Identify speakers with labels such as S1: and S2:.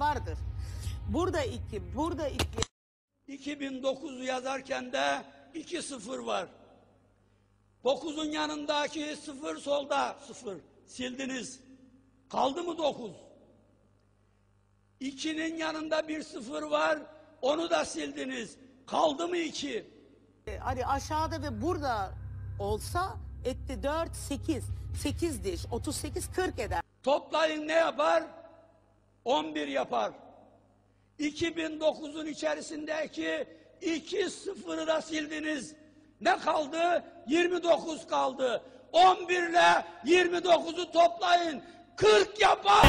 S1: vardır. Burada iki, burada iki.
S2: 2009 yazarken de 2 sıfır var. 9'un yanındaki sıfır solda sıfır. Sildiniz. Kaldı mı 9? 2'nin yanında bir sıfır var. Onu da sildiniz. Kaldı mı 2?
S1: E, Hani aşağıda ve burada olsa etti 4, 8. 8 diş, 38, 40 eder.
S2: Toplayın ne yapar? 11 yapar. 2009'un içerisindeki 2 sıfırı da sildiniz. Ne kaldı? 29 kaldı. 11 ile 29'u toplayın. 40 yapar.